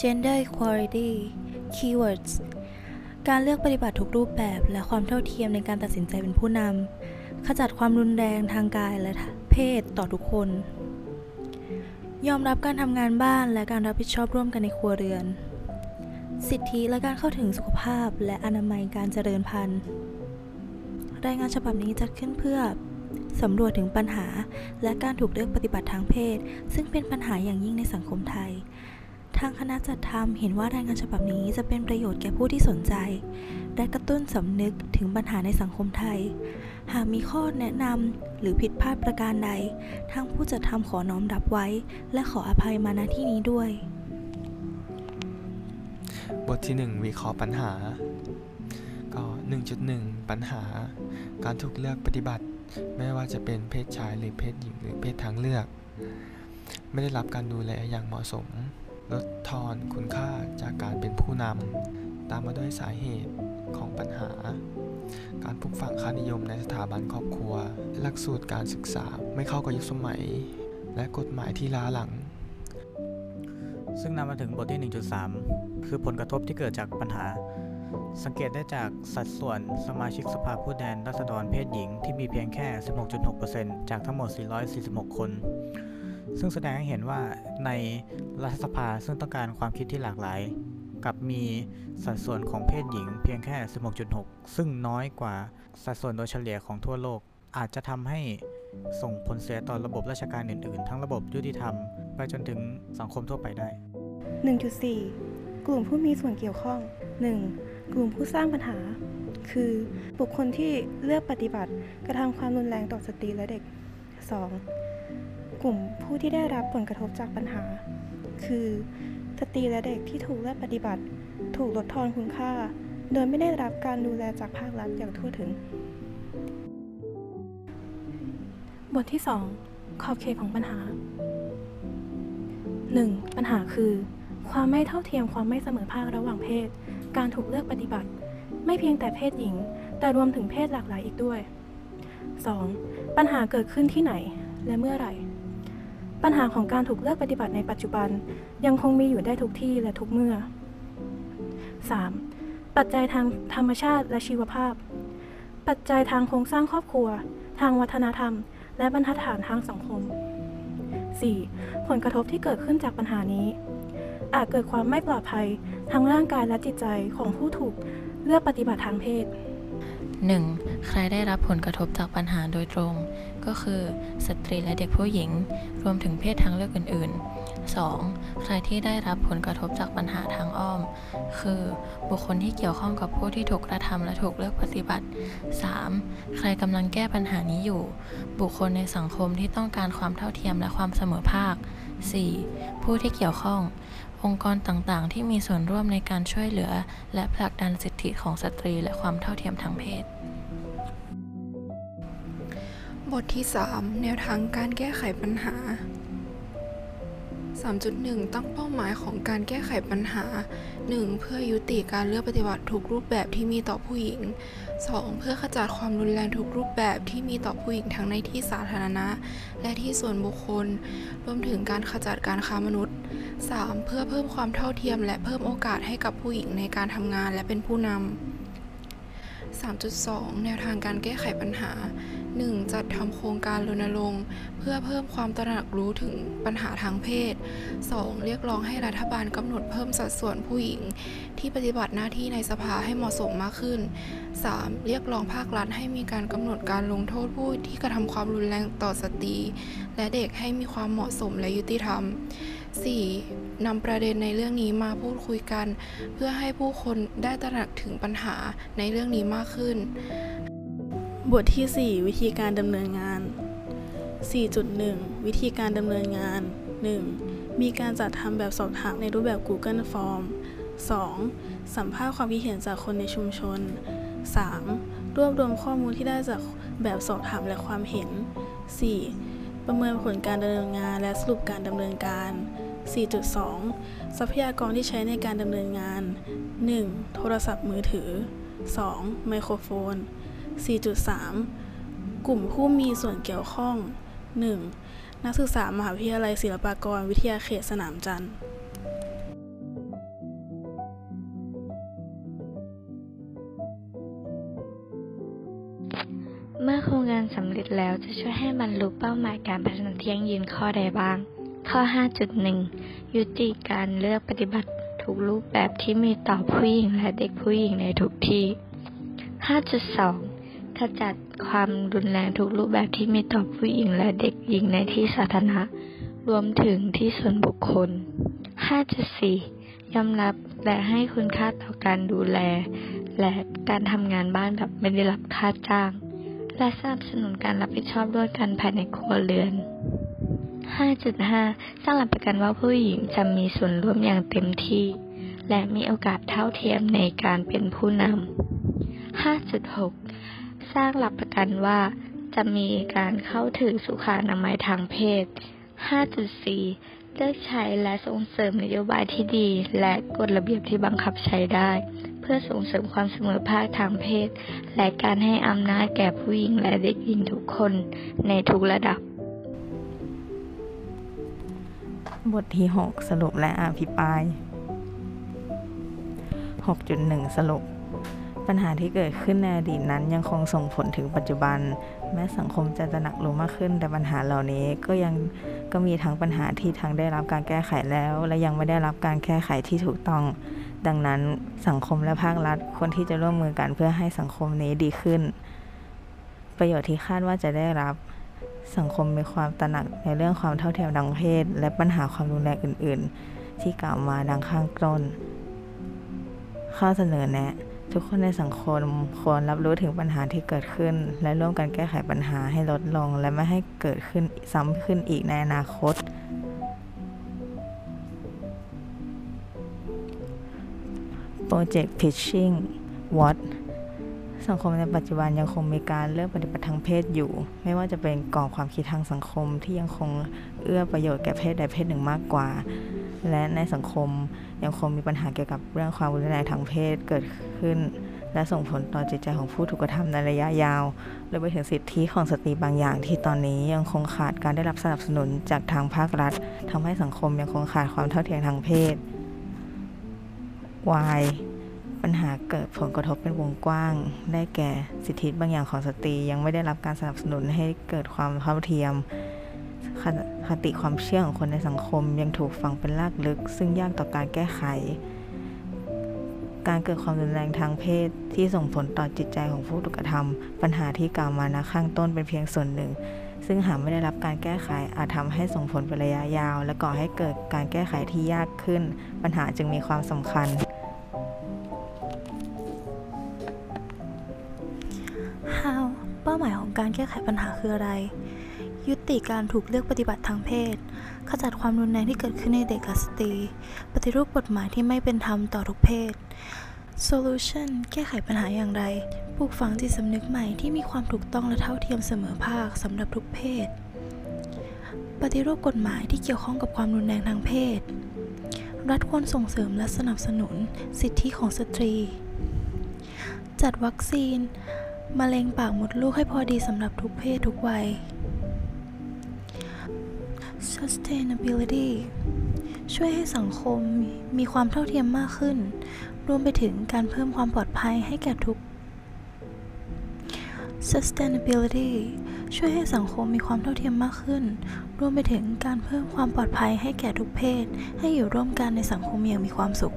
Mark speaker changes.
Speaker 1: gender equality keywords การเลือกปฏิบัติทุกรูปแบบและความเท่าเทียมในการตัดสินใจเป็นผู้นำขจัดความรุนแรงทางกายและเพศต่อทุกคน ยอมรับการทำงานบ้านและการรับผิดชอบร่วมกันในครัวเรือน สิทธิและการเข้าถึงสุขภาพและอนามัยการเจริญพันธุ์ รายงานฉบับนี้จัดขึ้นเพื่อสำรวจถึงปัญหาและการถูกเลือกปฏิบัติทางเพศ ซึ่งเป็นปัญหาอย่างยิ่งในสังคมไทย ทางคณะจัดทำเห็นว่ารายงานฉบับนี้จะเป็นประโยชน์แก่ผู้ที่สนใจ และกระตุ้นสำนึกถึงปัญหาในสังคมไทย หากมีข้อแนะนำหรือผิดพลาดประการใด ทางผู้จัดทำขอน้อมรับไว้ และขออภัยมาณที่นี้ด้วย
Speaker 2: บทที่ 1 วิเคราะห์ปัญหา ก็ 1.1 ปัญหา การถูกเลือกปฏิบัติ ไม่ว่าจะเป็นเพศชายหรือเพศหญิงหรือเพศทางเลือก ไม่ได้รับการดูแลอย่างเหมาะสม ลดทอนคุณค่าจากการเป็นผู้นำ ตามมาด้วยสาเหตุของปัญหา การปลูกฝังค่านิยมในสถาบันครอบครัว หลักสูตรการศึกษาไม่เข้ากับยุคสมัย และกฎหมายที่ล้าหลัง
Speaker 3: ซึ่งนำมาถึงบทที่ 1.3 คือผลกระทบที่เกิดจากปัญหา สังเกตได้จากสัดส่วนสมาชิกสภาผู้แทนราษฎรเพศหญิงที่มีเพียงแค่ 16.6%จากทั้งหมด 446 คน ซึ่งแสดงให้เห็นว่าในรัฐสภาซึ่งต้องการความคิดที่หลากหลายกับมีสัดส่วนของเพศหญิงเพียงแค่ 16.6 ซึ่งน้อยกว่าสัดส่วนโดยเฉลี่ยของทั่วโลก อาจจะทำให้ส่งผลเสียต่อระบบราชการอื่นๆ ทั้งระบบยุติธรรม ไปจนถึงสังคมทั่วไปได้
Speaker 4: 1.4 กลุ่มผู้มีส่วนเกี่ยวข้อง 1. กลุ่มผู้สร้างปัญหา คือบุคคลที่เลือกปฏิบัติกระทำความรุนแรงต่อสตรีและเด็ก 2. กลุ่มผู้ที่ได้รับผลกระทบจากปัญหา คือสตรีและเด็กที่ถูกเลือกปฏิบัติ ถูกลดทอนคุณค่า โดยไม่ได้รับการดูแลจากภาครัฐอย่างทั่วถึง บทที่ 2 ขอบเขตของปัญหา 1. ปัญหาคือ ความไม่เท่าเทียมความไม่เสมอภาคระหว่างเพศ การถูกเลือกปฏิบัติ ไม่เพียงแต่เพศหญิง แต่รวมถึงเพศหลากหลายอีกด้วย 2. ปัญหาเกิดขึ้นที่ไหนและเมื่อไหร่ ปัญหาของการถูกเลือกปฏิบัติในปัจจุบัน ยังคงมีอยู่ได้ทุกที่และทุกเมื่อ 3. ปัจจัยทางธรรมชาติและชีวภาพ ปัจจัยทางโครงสร้างครอบครัว ทางวัฒนธรรม และบรรทัดฐานทางสังคม 4. ผลกระทบที่เกิดขึ้นจากปัญหานี้ อาจเกิดความไม่ปลอดภัยทั้งร่างกายและจิตใจของผู้ถูกเลือกปฏิบัติทางเพศ
Speaker 5: 1. ใครได้รับผลกระทบจากปัญหาโดยตรง ก็คือสตรีและเด็กผู้หญิง รวมถึงเพศทางเลือกอื่น ๆ 2. ใครที่ได้รับผลกระทบจากปัญหาทางอ้อม คือบุคคลที่เกี่ยวข้องกับผู้ที่ถูกกระทำและถูกเลือกปฏิบัติ 3. ใครกำลังแก้ปัญหานี้อยู่ บุคคลในสังคมที่ต้องการความเท่าเทียมและความเสมอภาค 4. ผู้ที่เกี่ยวข้อง องค์กรต่างๆ ที่มีส่วนร่วมในการช่วยเหลือ และผลักดันสิทธิของสตรีและความเท่าเทียมทางเพศ
Speaker 6: บทที่ 3 แนวทางการแก้ไขปัญหา 3.1 ตั้งเป้าหมายของการแก้ไขปัญหา 1. เพื่อยุติการเลือกปฏิบัติทุกรูปแบบที่มีต่อผู้หญิง 2. เพื่อขจัดความรุนแรงทุกรูปแบบที่มีต่อผู้หญิงทั้งในที่สาธารณะ และที่ส่วนบุคคล รวมถึงการขจัดการค้ามนุษย์ 3. เพื่อเพิ่มความเท่าเทียม และเพิ่มโอกาสให้กับผู้หญิงในการทำงานและเป็นผู้นำ3.2 แนวทางการแก้ไขปัญหา 1. จัดทำโครงการรณรงค์ เพื่อเพิ่มความตระหนักรู้ถึงปัญหาทางเพศ 2. เรียกร้องให้รัฐบาลกำหนดเพิ่มสัดส่วนผู้หญิง ที่ปฏิบัติหน้าที่ในสภาให้เหมาะสมมากขึ้น 3. เรียกร้องภาครัฐให้มีการกำหนดการลงโทษผู้ที่กระทำความรุนแรงต่อสตรีและเด็กให้มีความเหมาะสมและยุติธรรม 4. นำประเด็นในเรื่องนี้มาพูดคุยกัน เพื่อให้ผู้คนได้ตระหนักถึงปัญหาในเรื่องนี้มากขึ้น
Speaker 7: บทที่ 4 วิธีการดำเนินงาน 4.1 วิธีการดำเนินงาน 1. มีการจัดทำแบบสอบถามในรูปแบบ Google Form 2. สัมภาษณ์ความคิดเห็นจากคนในชุมชน 3. รวบรวมข้อมูลที่ได้จากแบบสอบถามและความเห็น 4. ประเมินผลการดำเนินงานและสรุปการดำเนินการ 4.2 ทรัพยากรที่ใช้ในการดำเนินงาน 1. โทรศัพท์มือถือ 2. ไมโครโฟน 4.3 กลุ่มผู้มีส่วนเกี่ยวข้อง 1. นักศึกษามหาวิทยาลัยศิลปากรวิทยาเขตสนามจันทร์
Speaker 8: เมื่อโครงการสำเร็จแล้วจะช่วยให้บรรลุเป้าหมายการพัฒนาที่ยั่งยืนข้อใดบ้าง ข้อ 5.1 ยุติการเลือกปฏิบัติถูกรูปแบบที่มีต่อผู้หญิงและเด็กผู้หญิงในทุกที่ 5.2 ขจัดความรุนแรงทุกรูปแบบที่มีต่อผู้หญิงและเด็กหญิงในที่สาธารณะ รวมถึงที่ส่วนบุคคล 5.4 ยอมรับและให้คุณค่าต่อการดูแล และการทำงานบ้านแบบไม่ได้รับค่าจ้าง และสนับสนุนการรับผิดชอบด้วยกันภายในครัวเรือน 5.5 สร้างหลักประกันว่าผู้หญิงจะมีส่วนร่วมอย่างเต็มที่ และมีโอกาสเท่าเทียมในการเป็นผู้นำ5.6 สร้างหลักประกันว่าจะมีการเข้าถึงสุขอนามัยทางเพศ 5.4 เลือกใช้และส่งเสริมนโยบายที่ดี และกฎระเบียบที่บังคับใช้ได้ เพื่อส่งเสริมความเสมอภาคทางเพศ และการให้อำนาจแก่ผู้หญิงและเด็กหญิงทุกคนในทุกระดับ
Speaker 9: บทที่ 6 สรุปและอภิปราย 6.1 สรุป ปัญหาที่เกิดขึ้นในอดีตนั้นยังคงส่งผลถึงปัจจุบัน แม้สังคมจะตระหนักรู้มากขึ้น แต่ปัญหาเหล่านี้ก็ยังก็มีทั้งปัญหาที่ทั้งได้รับการแก้ไขแล้ว และยังไม่ได้รับการแก้ไขที่ถูกต้อง ดังนั้นสังคมและภาครัฐควรที่จะร่วมมือกันเพื่อให้สังคมนี้ดีขึ้น ประโยชน์ที่คาดว่าจะได้รับสังคมมีความตระหนักในเรื่องความเท่าเทียมทางเพศ และปัญหาความรุนแรงอื่น ๆ ที่กล่าวมาดังข้างต้น ข้อเสนอแนะ ทุกคนในสังคมควรรับรู้ถึงปัญหาที่เกิดขึ้น และร่วมกันแก้ไขปัญหาให้ลดลง และไม่ให้เกิดขึ้นซ้ำขึ้นอีกในอนาคต Project Pitching What สังคมในปัจจุบันยังคงมีการเลือกปฏิบัติทางเพศอยู่ ไม่ว่าจะเป็นกรอบความคิดทางสังคมที่ยังคงเอื้อประโยชน์แก่เพศใดเพศหนึ่งมากกว่า และในสังคมยังคงมีปัญหาเกี่ยวกับเรื่องความรุนแรงทางเพศเกิดขึ้น และส่งผลต่อจิตใจของผู้ถูกกระทำในระยะยาวรวมไปถึงสิทธิของสตรีบางอย่าง ที่ตอนนี้ยังคงขาดการได้รับสนับสนุนจากทางภาครัฐทำให้สังคมยังคงขาดความเท่าเทียมทางเพศ Y ปัญหาเกิดผลกระทบเป็นวงกว้าง ได้แก่สิทธิบางอย่างของสตรียังไม่ได้รับการสนับสนุนให้เกิดความเท่าเทียม คติความเชื่อของคนในสังคมยังถูกฝังเป็นรากลึก ซึ่งยากต่อการแก้ไข การเกิดความรุนแรงทางเพศที่ส่งผลต่อจิตใจของผู้ถูกกระทำปัญหาที่กล่าวมานะข้างต้นเป็นเพียงส่วนหนึ่ง ซึ่งหากไม่ได้รับการแก้ไขอาจทำให้ส่งผลเป็นระยะยาว และก่อให้เกิดการแก้ไขที่ยากขึ้น ปัญหาจึงมีความสำคัญ
Speaker 1: How เป้าหมายของการแก้ไขปัญหาคืออะไร ยุติการถูกเลือกปฏิบัติทางเพศ ขจัดความรุนแรงที่เกิดขึ้นในเด็กและสตรี ปฏิรูปกฎหมายที่ไม่เป็นธรรมต่อทุกเพศ Solution แก้ไขปัญหาอย่างไร ปลูกฝังจิตสำนึกใหม่ที่มีความถูกต้องและเท่าเทียมเสมอภาคสำหรับทุกเพศ ปฏิรูปกฎหมายที่เกี่ยวข้องกับความรุนแรงทางเพศ รัฐควรส่งเสริมและสนับสนุนสิทธิของสตรี จัดวัคซีนมะเร็งปากมดลูกให้พอดีสำหรับทุกเพศทุกวัย sustainability ช่วยให้สังคมมีความเท่าเทียมมากขึ้น รวมไปถึงการเพิ่มความปลอดภัยให้แก่ทุก sustainability ช่วยให้สังคมมีความเท่าเทียมมากขึ้น รวมไปถึงการเพิ่มความปลอดภัยให้แก่ทุกเพศ ให้อยู่ร่วมกันในสังคมอย่างมีความสุข